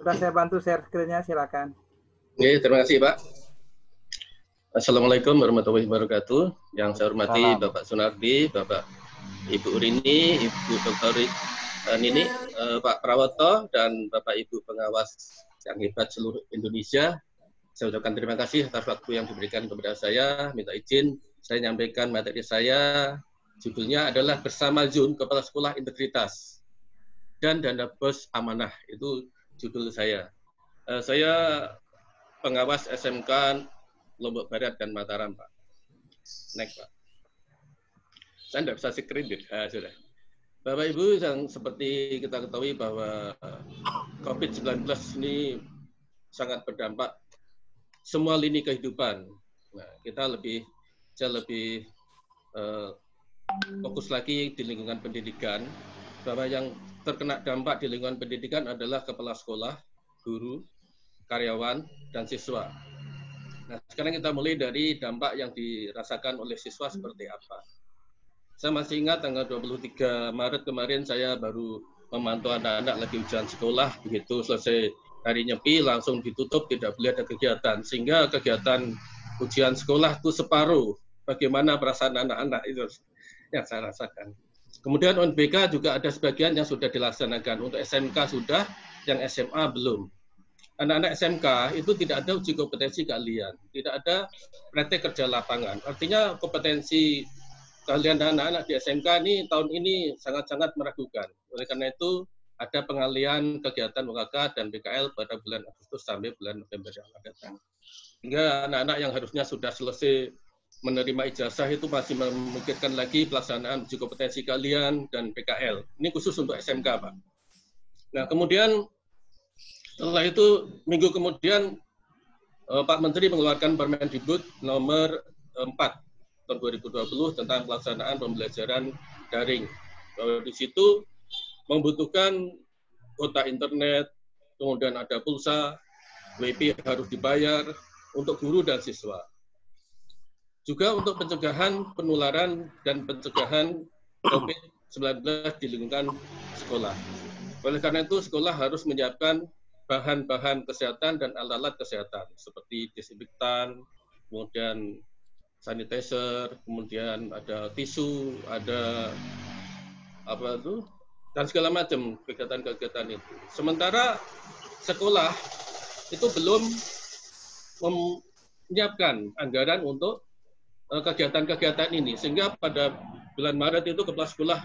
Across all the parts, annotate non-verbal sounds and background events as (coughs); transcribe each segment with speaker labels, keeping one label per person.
Speaker 1: Sudah saya bantu share screen-nya, silakan.
Speaker 2: Oke, terima kasih Pak. Assalamualaikum warahmatullahi wabarakatuh. Yang saya hormati
Speaker 1: Salam.
Speaker 2: Bapak Sunardi, Bapak Ibu Urini, Ibu Dr. Nini, eh, Pak Prawoto, dan Bapak Ibu pengawas yang hebat seluruh Indonesia. Saya ucapkan terima kasih atas waktu yang diberikan kepada saya. Minta izin saya nyampaikan materi saya. Judulnya adalah Bersama Zun Kepala Sekolah Integritas dan Dana Bos Amanah. Itu judul saya. Eh, saya pengawas SMK Lombok Barat dan Mataram, Pak. Next, Pak. Saya tidak bisa screen, ah, sudah. Bapak Ibu yang seperti kita ketahui bahwa COVID-19 ini sangat berdampak semua lini kehidupan. Nah, kita lebih saya lebih eh, fokus lagi di lingkungan pendidikan bahwa yang terkena dampak di lingkungan pendidikan adalah kepala sekolah, guru, karyawan, dan siswa. Nah, sekarang kita mulai dari dampak yang dirasakan oleh siswa seperti apa. Saya masih ingat tanggal 23 Maret kemarin saya baru memantau anak-anak lagi ujian sekolah, begitu selesai hari nyepi langsung ditutup, tidak boleh ada kegiatan. Sehingga kegiatan ujian sekolah itu separuh. Bagaimana perasaan anak-anak itu yang saya rasakan. Kemudian UNBK juga ada sebagian yang sudah dilaksanakan. Untuk SMK sudah, yang SMA belum. Anak-anak SMK itu tidak ada uji kompetensi keahlian, tidak ada praktek kerja lapangan. Artinya kompetensi keahlian anak-anak di SMK ini tahun ini sangat-sangat meragukan. Oleh karena itu ada pengalian kegiatan UKK dan PKL pada bulan Agustus sampai bulan November yang akan datang. Hingga anak-anak yang harusnya sudah selesai menerima ijazah itu masih memikirkan lagi pelaksanaan uji kompetensi kalian dan PKL. Ini khusus untuk SMK, Pak. Nah, kemudian setelah itu minggu kemudian eh, Pak Menteri mengeluarkan Permendikbud nomor 4 tahun 2020 tentang pelaksanaan pembelajaran daring. Bahwa di situ membutuhkan kuota internet, kemudian ada pulsa, WP harus dibayar untuk guru dan siswa juga untuk pencegahan penularan dan pencegahan COVID-19 di lingkungan sekolah. Oleh karena itu, sekolah harus menyiapkan bahan-bahan kesehatan dan alat-alat kesehatan seperti disinfektan, kemudian sanitizer, kemudian ada tisu, ada apa itu, dan segala macam kegiatan-kegiatan itu. Sementara sekolah itu belum menyiapkan anggaran untuk kegiatan-kegiatan ini sehingga pada bulan Maret itu kepala sekolah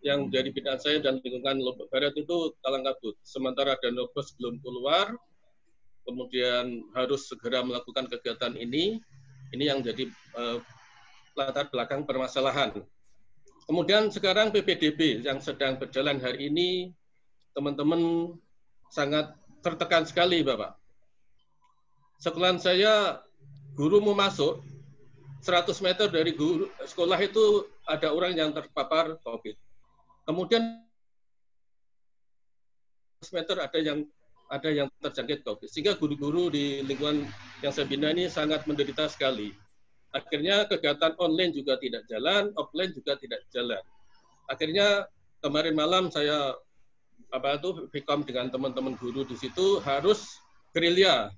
Speaker 2: yang jadi bidang saya dan lingkungan Lombok Barat itu kalang kabut. Sementara dana bos belum keluar, kemudian harus segera melakukan kegiatan ini. Ini yang jadi uh, latar belakang permasalahan. Kemudian sekarang PPDB yang sedang berjalan hari ini, teman-teman sangat tertekan sekali, Bapak. Sekalian saya guru mau masuk, 100 meter dari guru, sekolah itu ada orang yang terpapar COVID. Kemudian 100 meter ada yang ada yang terjangkit COVID. Sehingga guru-guru di lingkungan yang saya bina ini sangat menderita sekali. Akhirnya kegiatan online juga tidak jalan, offline juga tidak jalan. Akhirnya kemarin malam saya apa itu Vicom dengan teman-teman guru di situ harus gerilya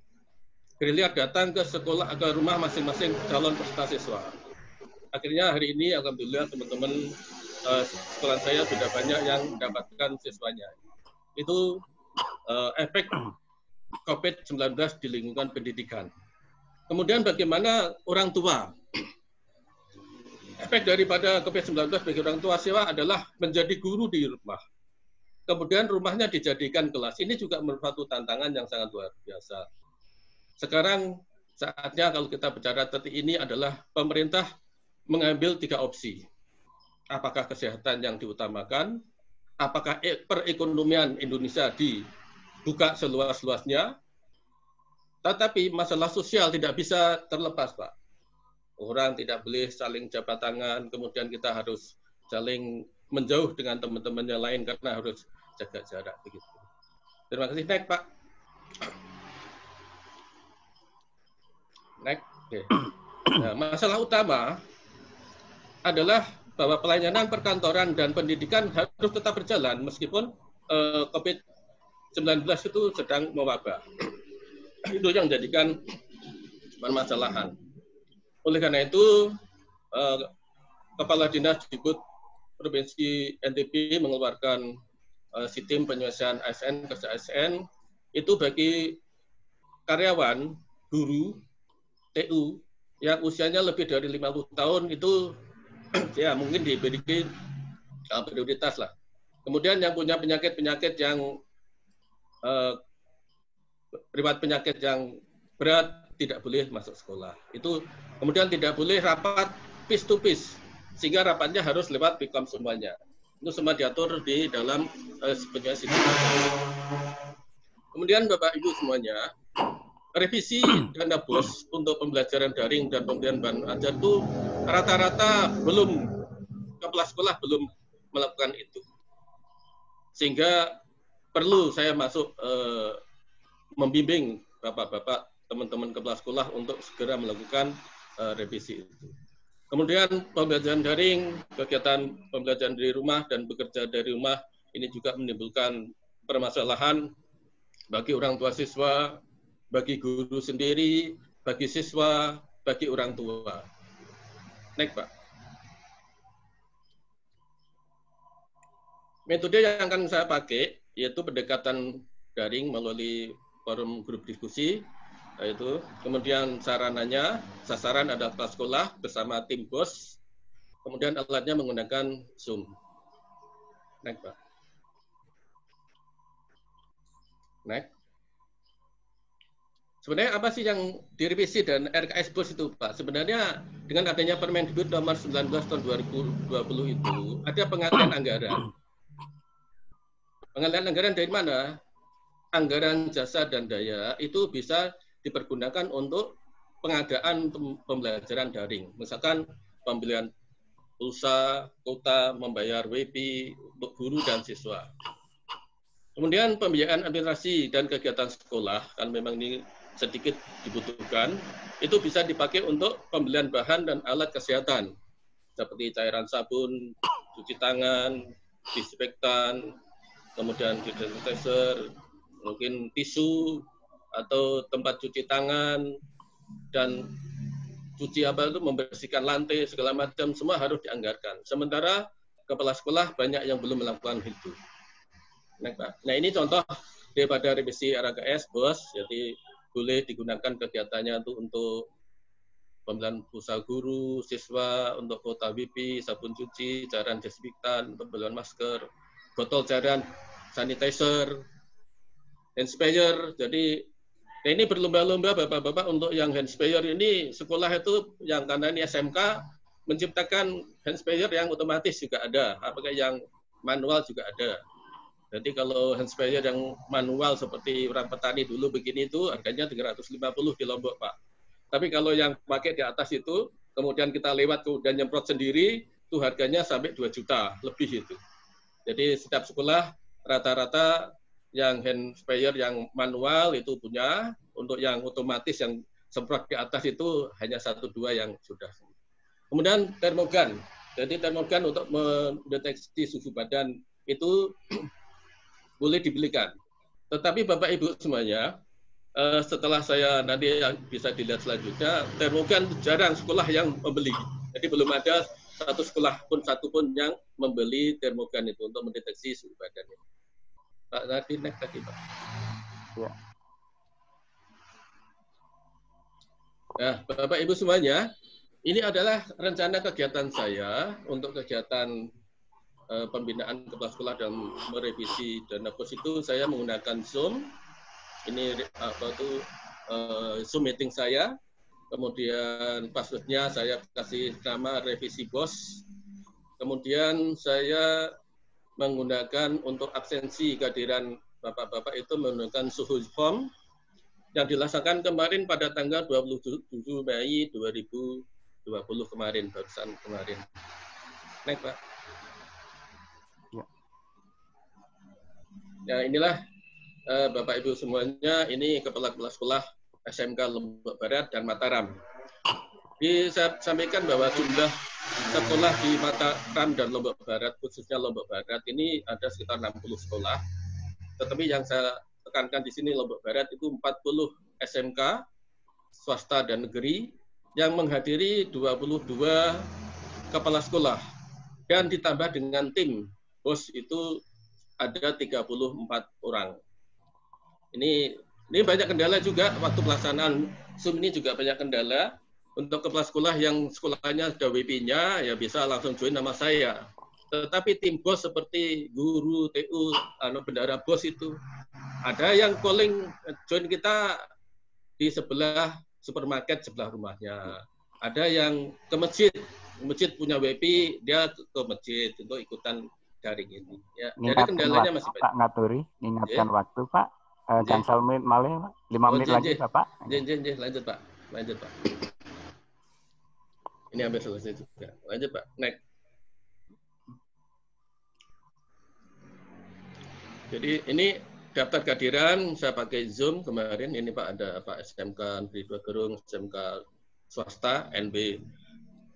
Speaker 2: gerilya datang ke sekolah ke rumah masing-masing calon peserta siswa. Akhirnya hari ini alhamdulillah teman-teman uh, sekolah saya sudah banyak yang mendapatkan siswanya. Itu uh, efek COVID-19 di lingkungan pendidikan. Kemudian bagaimana orang tua? Efek daripada COVID-19 bagi orang tua siswa adalah menjadi guru di rumah. Kemudian rumahnya dijadikan kelas. Ini juga merupakan tantangan yang sangat luar biasa sekarang saatnya kalau kita bicara detik ini adalah pemerintah mengambil tiga opsi. Apakah kesehatan yang diutamakan? Apakah e- perekonomian Indonesia dibuka seluas-luasnya? Tetapi masalah sosial tidak bisa terlepas, Pak. Orang tidak boleh saling jabat tangan, kemudian kita harus saling menjauh dengan teman-teman yang lain karena harus jaga jarak begitu. Terima kasih, Pak. Next. Okay. Nah, masalah utama adalah bahwa pelayanan perkantoran dan pendidikan harus tetap berjalan meskipun uh, COVID COVID-19 itu sedang mewabah. itu yang menjadikan permasalahan. Oleh karena itu, eh, Kepala Dinas Dikut Provinsi NTB mengeluarkan eh, sistem penyelesaian ASN kerja ASN itu bagi karyawan, guru, TU yang usianya lebih dari 50 tahun itu (clears throat) ya mungkin diberi uh, prioritas lah. Kemudian yang punya penyakit-penyakit yang uh, penyakit yang berat tidak boleh masuk sekolah. Itu kemudian tidak boleh rapat piece to piece sehingga rapatnya harus lewat Bicom semuanya. Itu semua diatur di dalam uh, penjelasan. Kemudian Bapak Ibu semuanya, revisi dana bos untuk pembelajaran daring dan pemberian bahan ajar itu rata-rata belum kepala sekolah belum melakukan itu. Sehingga perlu saya masuk eh, membimbing bapak-bapak teman-teman kepala sekolah untuk segera melakukan eh, revisi itu. Kemudian pembelajaran daring, kegiatan pembelajaran dari rumah dan bekerja dari rumah ini juga menimbulkan permasalahan bagi orang tua siswa, bagi guru sendiri, bagi siswa, bagi orang tua. Next, Pak. Metode yang akan saya pakai yaitu pendekatan daring melalui forum grup diskusi, yaitu kemudian sarananya, sasaran adalah kelas sekolah bersama tim bos, kemudian alatnya menggunakan Zoom. Next, Pak. Next. Sebenarnya apa sih yang direvisi dan RKS BOS itu, Pak? Sebenarnya dengan adanya Permendikbud nomor 19 tahun 2020 itu ada pengalian anggaran Pengalian anggaran dari mana? Anggaran jasa dan daya itu bisa dipergunakan untuk pengadaan pembelajaran daring. Misalkan pembelian pulsa, kota, membayar WP guru dan siswa. Kemudian pembiayaan administrasi dan kegiatan sekolah, kan memang ini sedikit dibutuhkan, itu bisa dipakai untuk pembelian bahan dan alat kesehatan, seperti cairan sabun, cuci tangan, disinfektan, kemudian sanitizer, mungkin tisu atau tempat cuci tangan dan cuci apa itu membersihkan lantai segala macam semua harus dianggarkan. Sementara kepala sekolah banyak yang belum melakukan itu. Nah, nah ini contoh daripada revisi RKS, bos. Jadi boleh digunakan kegiatannya untuk untuk pembelian pulsa guru, siswa, untuk kota WP, sabun cuci, cairan desinfektan, pembelian masker, botol cairan sanitizer, hand sprayer. Jadi nah ini berlomba-lomba bapak-bapak untuk yang hand sprayer ini sekolah itu yang karena ini SMK menciptakan hand sprayer yang otomatis juga ada, apakah yang manual juga ada. Jadi kalau hand sprayer yang manual seperti orang petani dulu begini itu harganya 350 di Lombok, Pak. Tapi kalau yang pakai di atas itu, kemudian kita lewat kemudian nyemprot sendiri, itu harganya sampai 2 juta lebih itu. Jadi setiap sekolah rata-rata yang hand sprayer yang manual itu punya, untuk yang otomatis yang semprot di atas itu hanya satu dua yang sudah. Kemudian termogan. Jadi termogan untuk mendeteksi suhu badan itu (clears throat) boleh dibelikan. Tetapi Bapak Ibu semuanya, eh, setelah saya nanti bisa dilihat selanjutnya, termogan jarang sekolah yang membeli. Jadi belum ada satu sekolah pun satu pun yang membeli termogan itu untuk mendeteksi suhu badan itu. Pak tadi next tadi Pak. Ya. Nah, Bapak Ibu semuanya, ini adalah rencana kegiatan saya untuk kegiatan uh, pembinaan kepala sekolah dan merevisi dana pos itu saya menggunakan Zoom. Ini apa itu uh, Zoom meeting saya. Kemudian passwordnya saya kasih nama revisi bos. Kemudian saya menggunakan untuk absensi kehadiran Bapak-Bapak itu menggunakan suhu form yang dilaksanakan kemarin pada tanggal 27 Mei 2020 kemarin, barusan kemarin. Naik, Pak. Ya inilah uh, Bapak Ibu semuanya, ini kepala-kepala sekolah SMK Lombok Barat dan Mataram. Saya sampaikan bahwa jumlah sekolah di Mataram dan Lombok Barat, khususnya Lombok Barat, ini ada sekitar 60 sekolah. tetapi yang saya tekankan di sini Lombok Barat itu 40 SMK swasta dan negeri yang menghadiri 22 kepala sekolah dan ditambah dengan tim bos itu ada 34 orang. Ini ini banyak kendala juga waktu pelaksanaan Zoom ini juga banyak kendala. Untuk kepala sekolah yang sekolahnya sudah WP-nya ya bisa langsung join nama saya. Tetapi tim bos seperti guru, TU, anu bendara bos itu ada yang calling join kita di sebelah supermarket sebelah rumahnya. Ada yang ke masjid, masjid punya WP, dia ke masjid untuk ikutan daring ini. Ya,
Speaker 3: jadi kendalanya masih banyak. Pak Ngaturi, ingatkan yeah. waktu Pak. Uh, cancel menit malah lima oh, menit lagi Pak.
Speaker 2: Jen, jen, jen, lanjut Pak. Lanjut Pak. Ini hampir selesai juga. Lanjut Pak. Next. Jadi ini daftar kehadiran saya pakai Zoom kemarin ini Pak ada Pak SMK Negeri Dua Gerung, SMK swasta, NB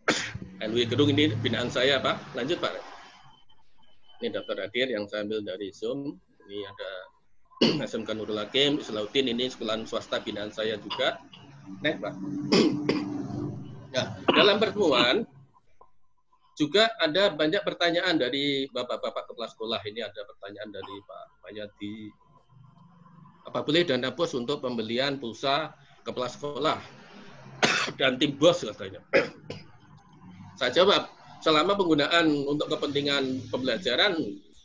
Speaker 2: (coughs) NW Gerung ini binaan saya Pak. Lanjut Pak. Ini daftar hadir yang saya ambil dari Zoom. Ini ada (clears throat) SMK Nurul Hakim, Islauddin ini sekolah swasta binaan saya juga. Next Pak. (clears throat) ya, dalam pertemuan juga ada banyak pertanyaan dari bapak-bapak kepala sekolah. Ini ada pertanyaan dari Pak Mayati, apa boleh dana bos untuk pembelian pulsa kepala sekolah (clears throat) dan tim bos katanya. Saya jawab, selama penggunaan untuk kepentingan pembelajaran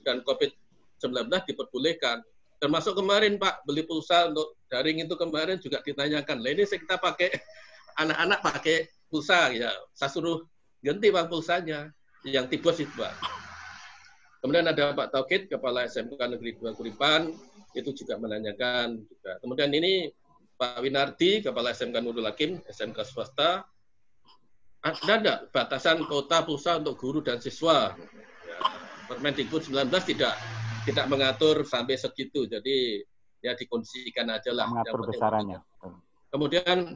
Speaker 2: dan COVID-19 diperbolehkan. Termasuk kemarin Pak, beli pulsa untuk daring itu kemarin juga ditanyakan. Lah ini kita pakai, (laughs) anak-anak pakai pulsa ya. Saya suruh ganti Pak pulsanya. Yang tibos itu Pak. Kemudian ada Pak Taukid, Kepala SMK Negeri 2 Kuripan, itu juga menanyakan juga. Kemudian ini Pak Winardi, Kepala SMK Nurul Hakim, SMK swasta, ada enggak batasan kota pulsa untuk guru dan siswa? Ya, Permendikbud 19 tidak tidak mengatur sampai segitu, jadi ya dikondisikan aja lah.
Speaker 3: Mengatur besarannya.
Speaker 2: Kemudian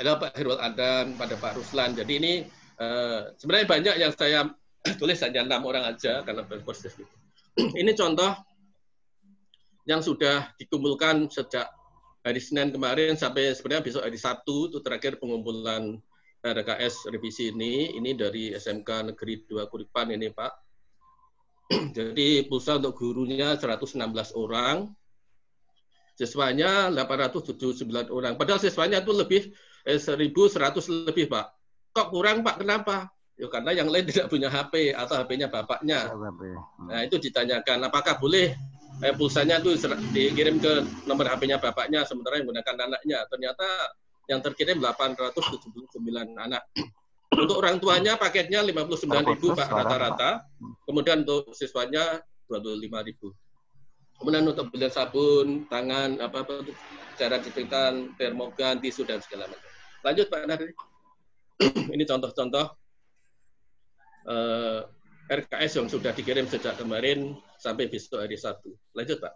Speaker 2: ada Pak Herwal Adam, pada Pak Ruslan. Jadi ini uh, sebenarnya banyak yang saya (clears throat) tulis hanya enam orang aja karena proses itu. (clears throat) ini contoh yang sudah dikumpulkan sejak hari Senin kemarin sampai sebenarnya besok hari Sabtu itu terakhir pengumpulan RKS revisi ini ini dari SMK Negeri 2 Kuripan ini Pak. (clears throat) Jadi pulsa untuk gurunya 116 orang, siswanya 879 orang. Padahal siswanya itu lebih eh, 1.100 lebih Pak. Kok kurang Pak? Kenapa? Ya karena yang lain tidak punya HP atau HP-nya bapaknya. Nah itu ditanyakan apakah boleh eh, pulsanya itu dikirim ke nomor HP-nya bapaknya sementara yang menggunakan anaknya. Ternyata yang terkirim 879 anak. Untuk orang tuanya paketnya 59.000 Pak rata-rata. Kemudian untuk siswanya 25.000. Kemudian untuk beli sabun, tangan, apa apa cara disinfektan, termogan, tisu dan segala macam. Lanjut Pak Nari. (clears throat) Ini contoh-contoh eh, RKS yang sudah dikirim sejak kemarin sampai besok hari Sabtu. Lanjut, Pak.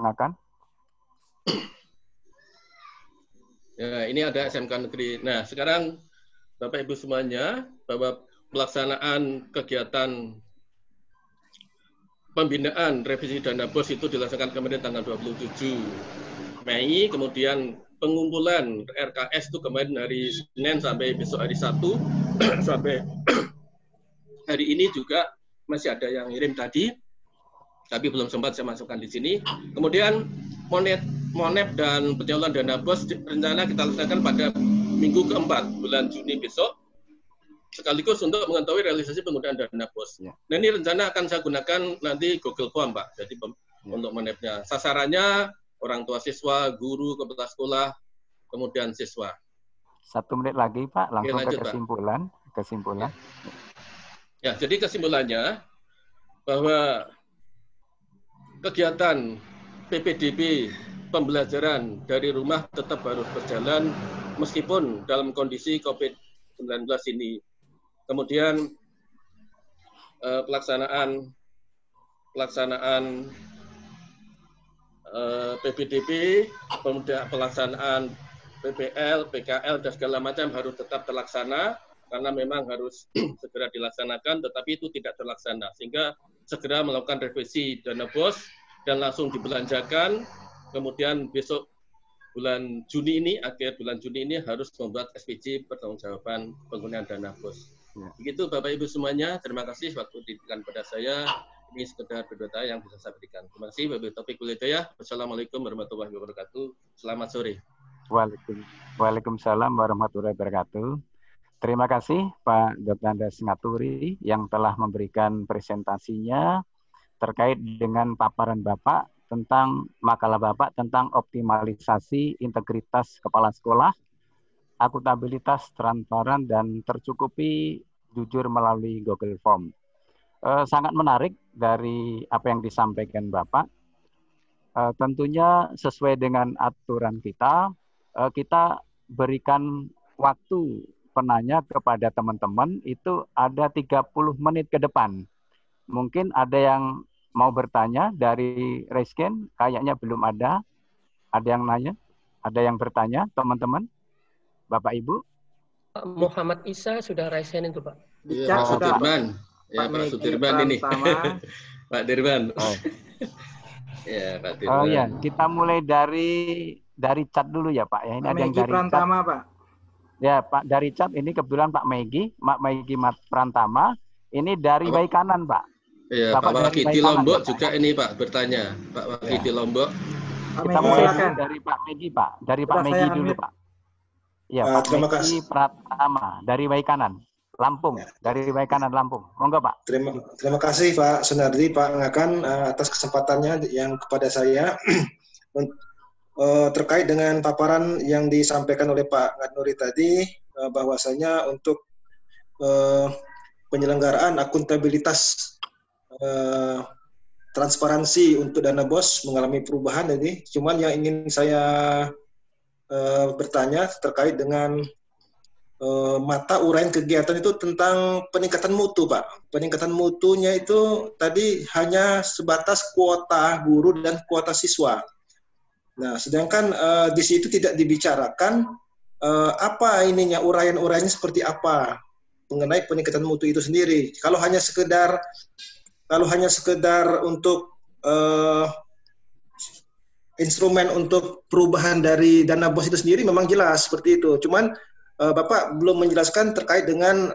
Speaker 3: Pak Ngakan?
Speaker 2: Ya, ini ada SMK Negeri. Nah, sekarang Bapak Ibu semuanya, bahwa pelaksanaan kegiatan pembinaan revisi dana bos itu dilaksanakan kemarin tanggal 27 Mei, kemudian pengumpulan RKS itu kemarin hari Senin sampai besok hari Sabtu, (clears throat) sampai (clears throat) hari ini juga masih ada yang ngirim tadi, tapi belum sempat saya masukkan di sini. Kemudian monet, monep dan penyaluran dana bos rencana kita laksanakan pada minggu keempat bulan Juni besok sekaligus untuk mengetahui realisasi penggunaan dana bos. Ya. Nah ini rencana akan saya gunakan nanti Google Form, Pak. Jadi ya. untuk menepnya. Sasarannya orang tua siswa, guru, kepala sekolah, kemudian siswa.
Speaker 3: Satu menit lagi, Pak. Langsung Oke, lanjut, ke kesimpulan. Pak. Kesimpulan.
Speaker 2: Ya. ya, jadi kesimpulannya bahwa kegiatan PPDB pembelajaran dari rumah tetap harus berjalan meskipun dalam kondisi COVID-19 ini kemudian eh, pelaksanaan pelaksanaan eh, kemudian pelaksanaan PPL, PKL, dan segala macam harus tetap terlaksana karena memang harus (clears throat) segera dilaksanakan, tetapi itu tidak terlaksana. Sehingga segera melakukan revisi dana bos dan langsung dibelanjakan. Kemudian besok bulan Juni ini, akhir bulan Juni ini harus membuat SPJ pertanggungjawaban penggunaan dana bos. Ya. Begitu Bapak Ibu semuanya, terima kasih waktu diberikan pada saya. Ini sekedar berdoa yang bisa saya berikan. Terima kasih Bapak Topik ya. Wassalamualaikum warahmatullahi wabarakatuh. Selamat sore.
Speaker 3: Waalaikumsalam warahmatullahi wabarakatuh. Terima kasih Pak Dr. Andes Ngaturi yang telah memberikan presentasinya terkait dengan paparan Bapak tentang makalah Bapak tentang optimalisasi integritas kepala sekolah, akutabilitas, transparan, dan tercukupi jujur melalui Google Form. Eh, sangat menarik dari apa yang disampaikan Bapak. Eh, tentunya sesuai dengan aturan kita, eh, kita berikan waktu penanya kepada teman-teman itu ada 30 menit ke depan. Mungkin ada yang mau bertanya dari Resken? Kayaknya belum ada. Ada yang nanya? Ada yang bertanya, teman-teman? Bapak Ibu?
Speaker 4: Muhammad Isa sudah Resken itu, Pak.
Speaker 2: Iya, Pak Sudirman. Ya, Pak, Pak Sudirman ini. (laughs) Pak Dirman. Oh. (laughs)
Speaker 3: ya, Pak Dirman. Oh ya, kita mulai dari dari chat dulu ya, Pak. Ya,
Speaker 1: ini Pak ada yang dari Prantama, chat. Pak.
Speaker 3: Ya, Pak dari chat ini kebetulan Pak Megi, Mak Megi Prantama. Ini dari baik kanan, Pak.
Speaker 2: Iya, Pak Waki di Lombok juga ini Pak bertanya. Pak Waki ya. di Lombok.
Speaker 3: Kita mulai dari Pak Megi Pak, dari Pak Megi dulu Pak. Iya, uh, Pak terima Megi kasih. Pratama dari Waikanan, Lampung, ya. dari Waikanan Lampung. Monggo Pak.
Speaker 5: Terima, terima kasih Pak Sunardi, Pak Ngakan uh, atas kesempatannya yang kepada saya (clears throat) uh, terkait dengan paparan yang disampaikan oleh Pak Ngatnuri tadi uh, bahwasanya untuk uh, penyelenggaraan akuntabilitas Eh, transparansi untuk dana bos mengalami perubahan ini. Cuman yang ingin saya bertanya terkait dengan mata uraian kegiatan itu tentang peningkatan mutu, Pak. Peningkatan mutunya itu tadi hanya sebatas kuota guru dan kuota siswa. Nah, sedangkan uh, di situ tidak dibicarakan uh, apa ininya uraian-uraiannya seperti apa mengenai peningkatan mutu itu sendiri. Kalau hanya sekedar kalau hanya sekedar untuk uh, instrumen untuk perubahan dari dana bos itu sendiri memang jelas seperti itu. Cuman uh, Bapak belum menjelaskan terkait dengan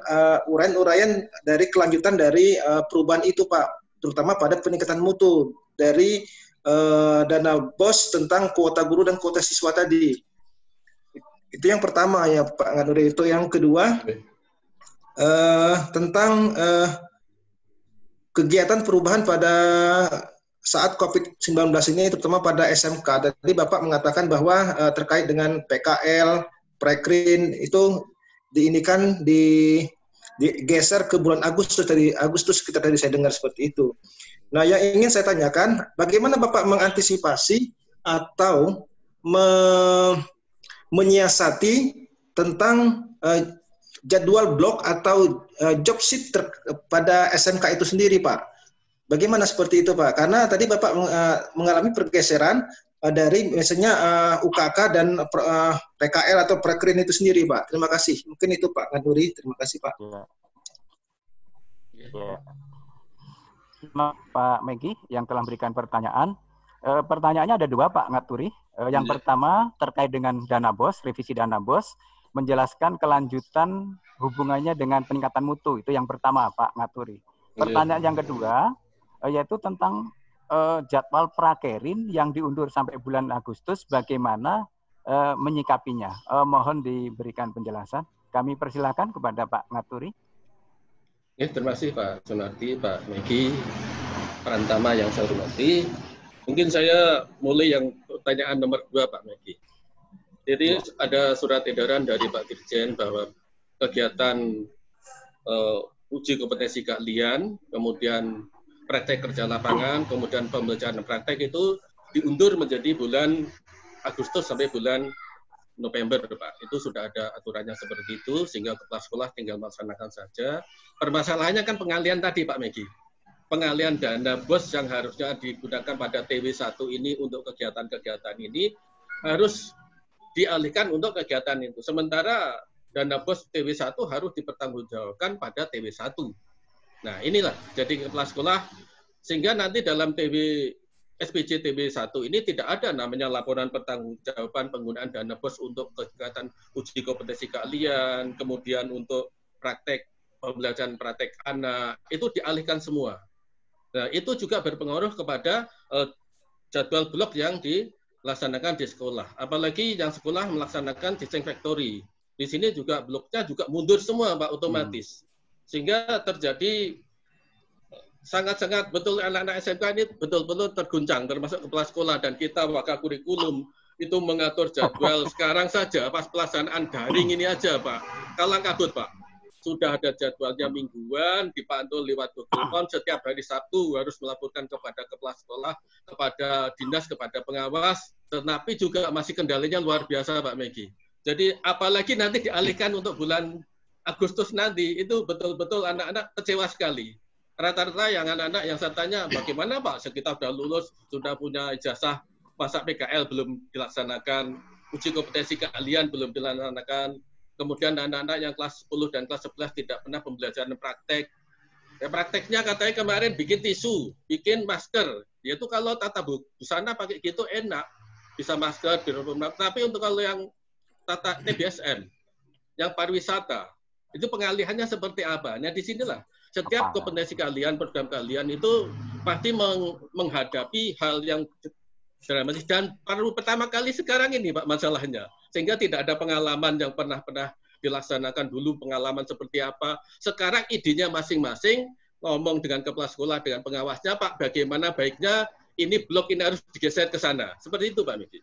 Speaker 5: uraian-uraian dari kelanjutan dari uh, perubahan itu Pak, terutama pada peningkatan mutu dari uh, dana bos tentang kuota guru dan kuota siswa tadi. Itu yang pertama ya Pak Nganuri. Itu yang kedua uh, tentang uh, kegiatan perubahan pada saat COVID-19 ini terutama pada SMK. Tadi Bapak mengatakan bahwa uh, terkait dengan PKL, Prekrin itu diinikan di digeser ke bulan Agustus tadi Agustus kita tadi saya dengar seperti itu. Nah, yang ingin saya tanyakan, bagaimana Bapak mengantisipasi atau me, menyiasati tentang uh, jadwal blok atau uh, job sheet ter, pada SMK itu sendiri, Pak. Bagaimana seperti itu, Pak? Karena tadi Bapak uh, mengalami pergeseran uh, dari misalnya uh, UKK dan uh, PKL atau Prekrin itu sendiri, Pak. Terima kasih. Mungkin itu Pak Ngaduri. Terima kasih, Pak. Ya.
Speaker 3: Ya. Pak Megi yang telah memberikan pertanyaan. E, pertanyaannya ada dua Pak Ngaturi. E, yang ya. pertama terkait dengan dana bos, revisi dana bos menjelaskan kelanjutan hubungannya dengan peningkatan mutu. Itu yang pertama, Pak Ngaturi. Iya. Pertanyaan yang kedua, eh, yaitu tentang uh, jadwal prakerin yang diundur sampai bulan Agustus, bagaimana uh, menyikapinya. Uh, mohon diberikan penjelasan. Kami persilakan kepada Pak Ngaturi.
Speaker 2: Ya, terima kasih Pak Sunardi, Pak Megi, Perantama yang saya hormati. Mungkin saya mulai yang pertanyaan nomor dua Pak Megi. Jadi ada surat edaran dari Pak Dirjen bahwa kegiatan uh, uji kompetensi keahlian, kemudian praktek kerja lapangan, kemudian pembelajaran praktek itu diundur menjadi bulan Agustus sampai bulan November, Pak. Itu sudah ada aturannya seperti itu, sehingga kepala sekolah tinggal melaksanakan saja. Permasalahannya kan pengalian tadi, Pak Megi. pengalian dana bos yang harusnya digunakan pada TW1 ini untuk kegiatan-kegiatan ini harus dialihkan untuk kegiatan itu. Sementara dana bos TW1 harus dipertanggungjawabkan pada TW1. Nah, inilah jadi kepala sekolah sehingga nanti dalam TW SPJ TW1 ini tidak ada namanya laporan pertanggungjawaban penggunaan dana bos untuk kegiatan uji kompetensi keahlian, kemudian untuk praktek pembelajaran praktek anak, itu dialihkan semua. Nah, itu juga berpengaruh kepada uh, jadwal blok yang di laksanakan di sekolah. Apalagi yang sekolah melaksanakan desain factory. Di sini juga bloknya juga mundur semua Pak otomatis. Hmm. Sehingga terjadi sangat-sangat betul anak-anak SMK ini betul-betul terguncang termasuk kepala sekolah dan kita wakil kurikulum itu mengatur jadwal (laughs) sekarang saja pas pelaksanaan daring ini aja Pak. Kalang kabut Pak sudah ada jadwalnya mingguan, dipantul lewat Google Form, setiap hari Sabtu harus melaporkan kepada kepala sekolah, kepada dinas, kepada pengawas, tetapi juga masih kendalinya luar biasa Pak Megi. Jadi apalagi nanti dialihkan untuk bulan Agustus nanti, itu betul-betul anak-anak kecewa sekali. Rata-rata yang anak-anak yang saya tanya, bagaimana Pak, kita sudah lulus, sudah punya ijazah, masa PKL belum dilaksanakan, uji kompetensi keahlian belum dilaksanakan, kemudian anak-anak yang kelas 10 dan kelas 11 tidak pernah pembelajaran praktek. Ya, prakteknya katanya kemarin bikin tisu, bikin masker. Yaitu kalau tata busana pakai gitu enak, bisa masker, tapi untuk kalau yang tata TBSM, yang pariwisata, itu pengalihannya seperti apa? Nah, di sinilah setiap kompetensi kalian, program kalian itu pasti menghadapi hal yang dramatis dan baru pertama kali sekarang ini Pak masalahnya sehingga tidak ada pengalaman yang pernah-pernah dilaksanakan dulu pengalaman seperti apa. Sekarang idenya masing-masing ngomong dengan kepala sekolah dengan pengawasnya, Pak, bagaimana baiknya ini blok ini harus digeser ke sana. Seperti itu, Pak Miki.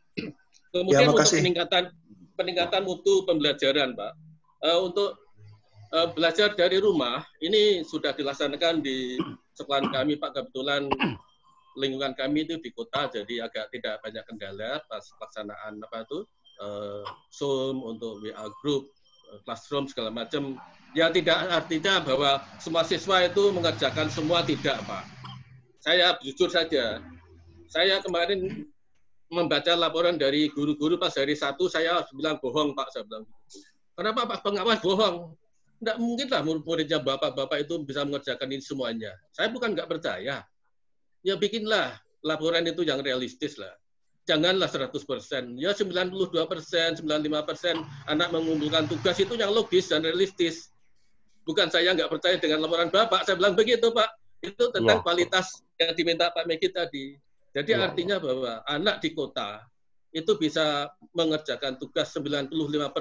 Speaker 2: Kemudian ya, untuk peningkatan peningkatan mutu pembelajaran, Pak. Uh, untuk uh, belajar dari rumah ini sudah dilaksanakan di sekolah kami, Pak. Kebetulan lingkungan kami itu di kota, jadi agak tidak banyak kendala pas pelaksanaan apa itu uh, Zoom, untuk WA group, uh, classroom segala macam. Ya tidak artinya bahwa semua siswa itu mengerjakan semua tidak, Pak. Saya jujur saja, saya kemarin membaca laporan dari guru-guru pas hari satu saya bilang bohong Pak, saya bilang. Kenapa Pak pengawas bohong? Tidak mungkin lah murid-muridnya bapak-bapak itu bisa mengerjakan ini semuanya. Saya bukan nggak percaya. Ya bikinlah laporan itu yang realistis lah janganlah 100%. Ya 92%, 95% anak mengumpulkan tugas itu yang logis dan realistis. Bukan saya nggak percaya dengan laporan Bapak, saya bilang begitu Pak. Itu tentang ya. kualitas yang diminta Pak Megi tadi. Jadi ya, artinya ya. bahwa anak di kota itu bisa mengerjakan tugas 95%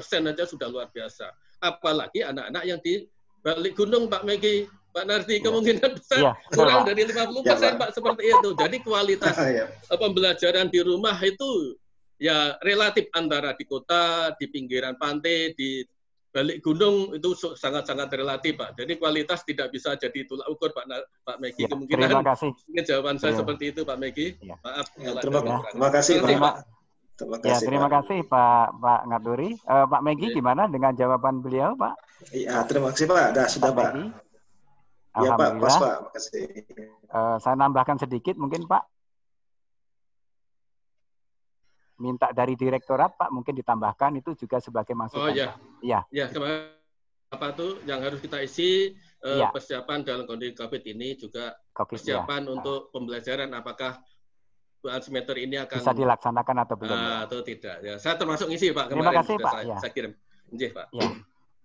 Speaker 2: saja sudah luar biasa. Apalagi anak-anak yang di balik gunung Pak Megi Pak Nardi, ya. kemungkinan besar ya, kurang dari 50 persen, ya, Pak. Pak, seperti itu. Jadi kualitas (laughs) ya. pembelajaran di rumah itu ya relatif antara di kota, di pinggiran pantai, di balik gunung itu sangat-sangat relatif, Pak. Jadi kualitas tidak bisa jadi tolak ukur, Pak Pak Megi. Ya, kemungkinan terima kasih. Mungkin jawaban saya ya. seperti itu, Pak Megi. Ya. Maaf.
Speaker 5: Ya, terima, terima kasih, Pak.
Speaker 3: Terima, terima kasih, ya, terima Pak. kasih Pak Pak Ngaduri. Uh, Pak Megi ya. gimana dengan jawaban beliau, Pak?
Speaker 5: Iya, terima kasih Pak. Dah, sudah Pak. Pak.
Speaker 3: Ya Pak, pas Pak, makasih. Uh, saya nambahkan sedikit mungkin Pak. Minta dari direktorat Pak mungkin ditambahkan itu juga sebagai masukan.
Speaker 2: Oh iya. Iya. Ya, apa tuh yang harus kita isi uh, ya. persiapan dalam kondisi COVID ini juga COVID, persiapan ya. untuk pembelajaran apakah bulan semester ini akan
Speaker 3: bisa dilaksanakan atau belum? Uh,
Speaker 2: atau tidak. Ya, saya termasuk ngisi Pak
Speaker 3: kemarin. Terima kasih Pak.
Speaker 2: Saya,
Speaker 3: ya.
Speaker 2: saya kirim. Nggih, Pak.
Speaker 3: Ya.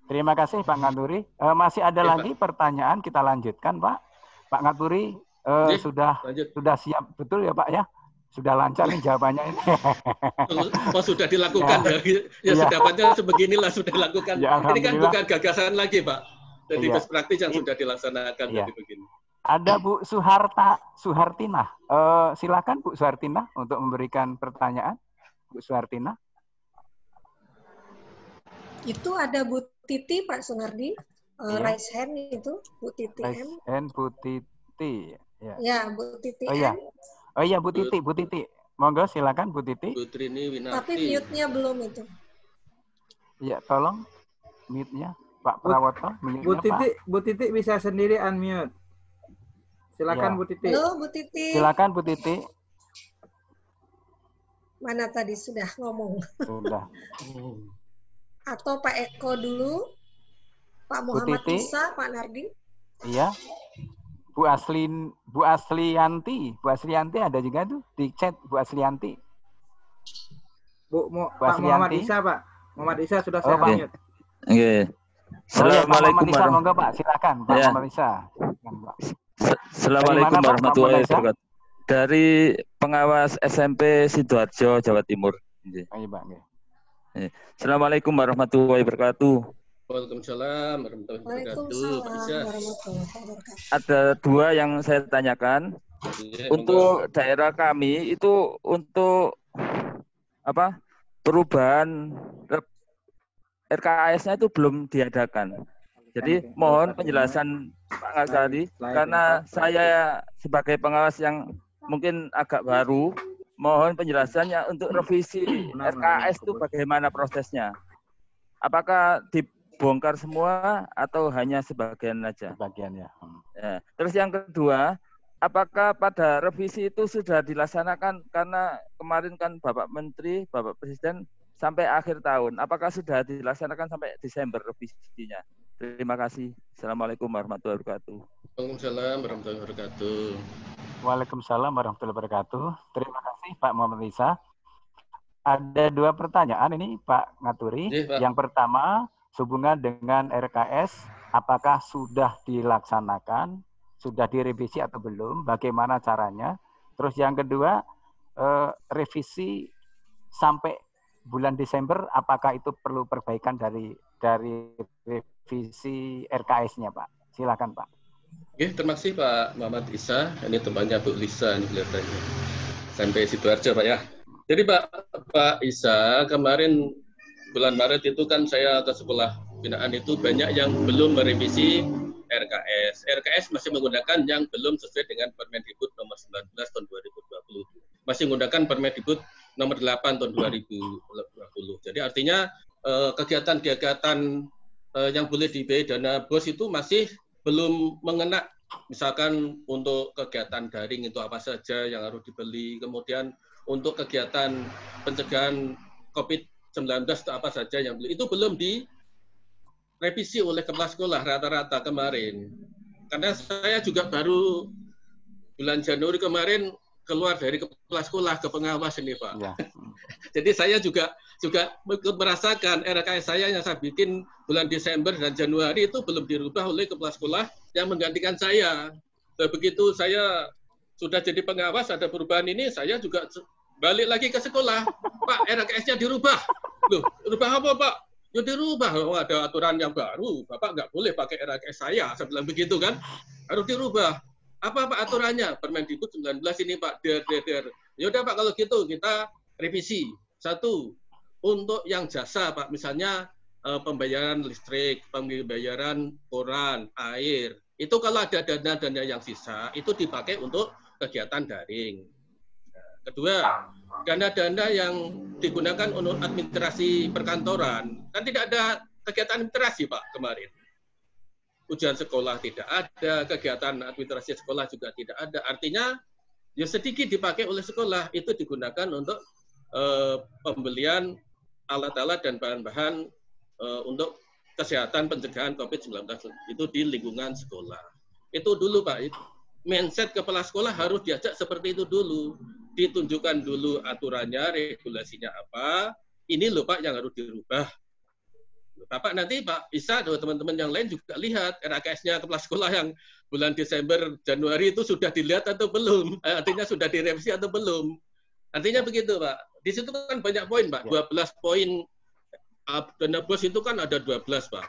Speaker 3: Terima kasih Pak Nganturi. Uh, masih ada ya, lagi Pak. pertanyaan kita lanjutkan Pak. Pak Nganturi uh, sudah lanjut. sudah siap betul ya Pak ya? Sudah lancar nih jawabannya ini. (laughs)
Speaker 2: oh sudah dilakukan ya. Ya, ya, ya. sedapannya sebeginilah sudah dilakukan. Ya, ini kan bukan gagasan lagi Pak. Jadi ya. best praktis yang sudah dilaksanakan ya. jadi begini.
Speaker 3: Ada Bu Suharta Suhartina. Uh, silakan Bu Suhartina untuk memberikan pertanyaan. Bu Suhartina.
Speaker 6: Itu ada Bu Titi Pak Sunardi, uh, yeah. raise hand itu Bu Titi
Speaker 3: raise hand Bu Titi.
Speaker 6: Ya. ya, Bu Titi
Speaker 3: oh, iya. Oh iya Bu Titi, Bu Titi. Monggo silakan Bu Titi.
Speaker 2: Putri ini Winarti.
Speaker 6: Tapi mute-nya belum itu.
Speaker 3: Iya, tolong mute-nya Pak Prawoto.
Speaker 1: Bu Titi, Bu Titi bisa sendiri unmute. Silakan
Speaker 3: Ya.
Speaker 1: Bu Titi.
Speaker 6: Halo Bu Titi.
Speaker 3: Silakan Bu Titi.
Speaker 6: Mana tadi sudah ngomong?
Speaker 3: Sudah. (laughs)
Speaker 6: Atau Pak Eko dulu? Pak Muhammad
Speaker 3: Titi.
Speaker 6: Isa, Pak Nardi?
Speaker 3: Iya. Bu Aslin, Bu Aslianti, Bu Aslianti ada juga tuh di chat Bu Aslianti.
Speaker 1: Bu Mu-
Speaker 3: Bu
Speaker 1: Pak Muhammad
Speaker 3: Aslianti.
Speaker 1: Isa, Pak. Muhammad Isa sudah
Speaker 3: Oh,
Speaker 1: saya unmute.
Speaker 7: Oke.
Speaker 3: Pak
Speaker 7: Assalamualaikum
Speaker 3: Muhammad Isa,
Speaker 7: warahmatullahi
Speaker 3: monggo Pak, silakan Pak
Speaker 7: Ya.
Speaker 3: Muhammad Isa. Silakan, Pak.
Speaker 7: Assalamualaikum warahmatullahi
Speaker 3: Isa?
Speaker 7: wabarakatuh. Dari pengawas SMP Sidoarjo, Jawa Timur.
Speaker 3: Iya, Pak. nggih.
Speaker 7: Assalamualaikum warahmatullahi wabarakatuh.
Speaker 2: Waalaikumsalam warahmatullahi wabarakatuh.
Speaker 6: Waalaikumsalam
Speaker 2: Pak Isa.
Speaker 6: warahmatullahi wabarakatuh.
Speaker 7: Ada dua yang saya tanyakan.
Speaker 2: Iya,
Speaker 7: Untuk daerah kami itu untuk apa? Perubahan RKAS-nya itu belum diadakan. Jadi mohon penjelasan Pak Ngasari karena saya sebagai pengawas yang mungkin agak baru, mohon penjelasannya untuk revisi
Speaker 1: Benar,
Speaker 7: RKS
Speaker 1: benar.
Speaker 7: itu bagaimana prosesnya? Apakah dibongkar semua atau hanya sebagian saja?
Speaker 3: Bagian ya. Hmm.
Speaker 7: Ya. Terus yang kedua, apakah pada revisi itu sudah dilaksanakan karena kemarin kan Bapak Menteri, Bapak Presiden sampai akhir tahun. Apakah sudah dilaksanakan sampai Desember revisinya? Terima kasih. Assalamualaikum warahmatullahi wabarakatuh.
Speaker 2: Waalaikumsalam warahmatullahi wabarakatuh.
Speaker 3: Waalaikumsalam warahmatullahi wabarakatuh. Terima kasih Pak Muhammad Isa. Ada dua pertanyaan ini Pak Ngaturi.
Speaker 2: Iya, Pak.
Speaker 3: Yang pertama, sehubungan dengan RKS, apakah sudah dilaksanakan, sudah direvisi atau belum, bagaimana caranya? Terus yang kedua, eh, revisi sampai bulan Desember, apakah itu perlu perbaikan dari dari revisi RKS-nya Pak? Silakan Pak.
Speaker 2: Oke, terima kasih Pak Muhammad Isa. Ini temannya Bu Lisa ini kelihatannya. Sampai Sidoarjo Pak ya. Jadi Pak Pak Isa, kemarin bulan Maret itu kan saya ke sekolah binaan itu banyak yang belum merevisi RKS. RKS masih menggunakan yang belum sesuai dengan Permendikbud nomor 19 tahun 2020. Masih menggunakan Permendikbud nomor 8 tahun 2020. Jadi artinya eh, kegiatan-kegiatan eh, yang boleh dibiayai dana BOS itu masih belum mengena. Misalkan untuk kegiatan daring itu apa saja yang harus dibeli, kemudian untuk kegiatan pencegahan COVID-19 itu apa saja yang beli, itu belum direvisi oleh kepala sekolah rata-rata kemarin. Karena saya juga baru bulan Januari kemarin keluar dari kepala sekolah ke pengawas ini Pak.
Speaker 3: Ya. (laughs)
Speaker 2: Jadi saya juga juga ikut merasakan RKS saya yang saya bikin bulan Desember dan Januari itu belum dirubah oleh kepala sekolah yang menggantikan saya. Dan begitu saya sudah jadi pengawas ada perubahan ini, saya juga balik lagi ke sekolah. Pak, RKS-nya dirubah. Loh, rubah apa Pak? Ya dirubah. Oh, ada aturan yang baru. Bapak nggak boleh pakai RKS saya. Saya bilang begitu kan. Harus dirubah. Apa Pak aturannya? Permendikbud 19 ini Pak. Der, der, der. Ya udah Pak kalau gitu kita revisi. Satu, untuk yang jasa Pak, misalnya eh, pembayaran listrik, pembayaran koran, air, itu kalau ada dana-dana yang sisa, itu dipakai untuk kegiatan daring. Kedua, dana-dana yang digunakan untuk administrasi perkantoran, kan tidak ada kegiatan administrasi Pak kemarin. Ujian sekolah tidak ada, kegiatan administrasi sekolah juga tidak ada. Artinya, ya sedikit dipakai oleh sekolah, itu digunakan untuk eh, pembelian alat-alat dan bahan-bahan eh, untuk kesehatan pencegahan COVID-19 itu di lingkungan sekolah. Itu dulu Pak, mindset kepala sekolah harus diajak seperti itu dulu. Ditunjukkan dulu aturannya, regulasinya apa. Ini loh Pak yang harus dirubah. Bapak nanti Pak bisa teman-teman yang lain juga lihat RKS-nya kepala sekolah yang bulan Desember, Januari itu sudah dilihat atau belum. Eh, Artinya sudah direvisi atau belum. Artinya begitu Pak. Di situ kan banyak poin Pak. 12 poin uh, dana bos itu kan ada 12 Pak.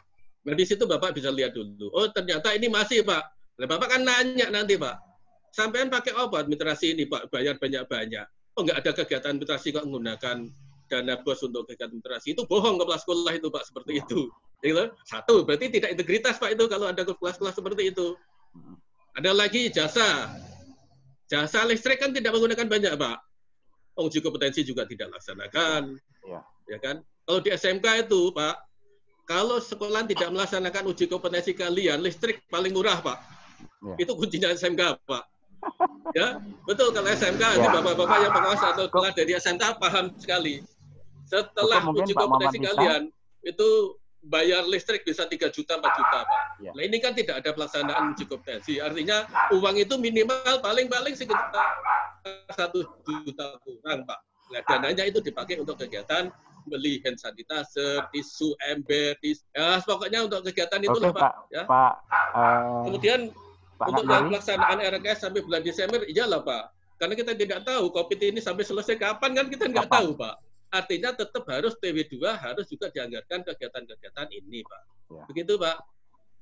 Speaker 2: Nah di situ Bapak bisa lihat dulu. Oh ternyata ini masih Pak. Nah, Bapak kan nanya nanti Pak. Sampean pakai apa administrasi ini Pak? Bayar banyak-banyak. Oh nggak ada kegiatan administrasi kok menggunakan dana bos untuk kegiatan administrasi. Itu bohong kepala sekolah itu Pak seperti itu. Gitu. Satu, berarti tidak integritas Pak itu kalau ada kepala sekolah seperti itu. Ada lagi jasa. Jasa listrik kan tidak menggunakan banyak Pak. Uji kompetensi juga tidak laksanakan.
Speaker 3: Ya.
Speaker 2: Ya kan? Kalau di SMK itu, Pak, kalau sekolah tidak melaksanakan uji kompetensi kalian, listrik paling murah, Pak.
Speaker 3: Ya.
Speaker 2: Itu kuncinya SMK, Pak. ya, betul kalau SMK
Speaker 3: Ya.
Speaker 2: bapak-bapak yang pengawas atau kelas dari SMK paham sekali. Setelah uji kompetensi
Speaker 3: bisa.
Speaker 2: kalian itu bayar listrik bisa 3 juta 4 juta, Pak.
Speaker 3: Ya.
Speaker 2: Nah, ini kan tidak ada pelaksanaan uji kompetensi. Artinya uang itu minimal paling-paling sekitar satu juta kurang, Pak. Nah, dananya itu dipakai untuk kegiatan beli hand sanitizer, tisu, ember, tis, ya pokoknya untuk kegiatan itu
Speaker 3: Oke,
Speaker 2: Pak.
Speaker 3: Pak.
Speaker 2: Ya.
Speaker 3: Pak eh,
Speaker 2: Kemudian
Speaker 3: Pak
Speaker 2: untuk
Speaker 3: Ngatnuri.
Speaker 2: pelaksanaan RKS sampai bulan Desember, iyalah Pak. Karena kita tidak tahu COVID ini sampai selesai kapan kan kita nggak tahu Pak. Artinya tetap harus TW2 harus juga dianggarkan kegiatan-kegiatan ini Pak.
Speaker 3: Ya.
Speaker 2: Begitu Pak.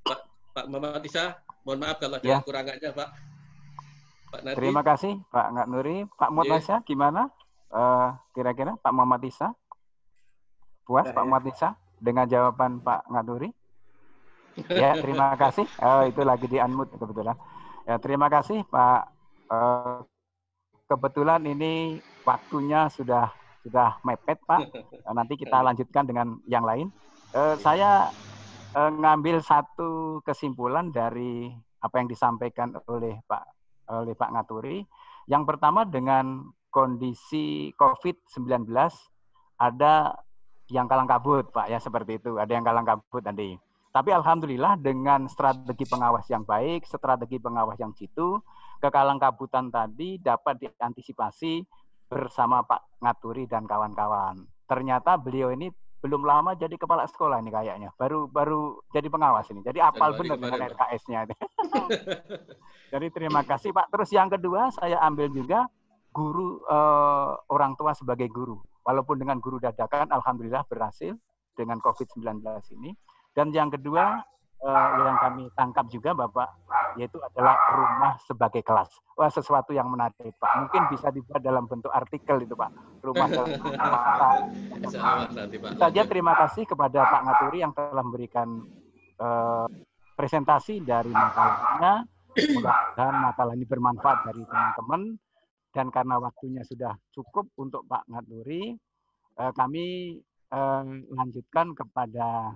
Speaker 2: Pak, Pak Muhammad Isa, mohon maaf kalau ada
Speaker 3: Ya.
Speaker 2: kekurangannya Pak. Pak Nadi.
Speaker 3: Terima kasih Pak Ngatnuri. Pak
Speaker 2: Iya.
Speaker 3: Mutasya gimana? Eh, kira-kira Pak Muhammad Isa? Puas
Speaker 1: Ya,
Speaker 3: Pak
Speaker 1: ya.
Speaker 3: Muhammad Isa dengan jawaban Pak Ngatnuri? (laughs) Ya, terima kasih. Oh, itu lagi di unmute kebetulan. Ya, terima kasih Pak. Eh, kebetulan ini waktunya sudah sudah mepet Pak. (laughs) Eh, Nanti kita lanjutkan dengan yang lain. Eh, saya eh, ngambil satu kesimpulan dari apa yang disampaikan oleh Pak oleh Pak Ngaturi. Yang pertama dengan kondisi COVID-19 ada yang kalang kabut Pak ya seperti itu, ada yang kalang kabut tadi. Tapi alhamdulillah dengan strategi pengawas yang baik, strategi pengawas yang jitu, kekalang kabutan tadi dapat diantisipasi bersama Pak Ngaturi dan kawan-kawan. Ternyata beliau ini belum lama jadi kepala sekolah ini kayaknya, baru baru jadi pengawas ini. Jadi apal benar dengan. RKS-nya. (laughs) Jadi terima kasih Pak. Terus yang kedua saya ambil juga guru eh, orang tua sebagai guru. Walaupun dengan guru dadakan alhamdulillah berhasil dengan COVID-19 ini. Dan yang kedua eh, yang kami tangkap juga Bapak yaitu adalah rumah sebagai kelas. Wah sesuatu yang menarik Pak. Mungkin bisa dibuat dalam bentuk artikel itu Pak. Rumah dalam (laughs)
Speaker 2: Pak.
Speaker 3: Saja terima kasih kepada Pak Ngaturi yang telah memberikan eh, presentasi dari makalahnya. Mudah-mudahan makalah ini bermanfaat dari teman-teman. Dan karena waktunya sudah cukup untuk Pak Ngaturi, eh, kami eh, lanjutkan kepada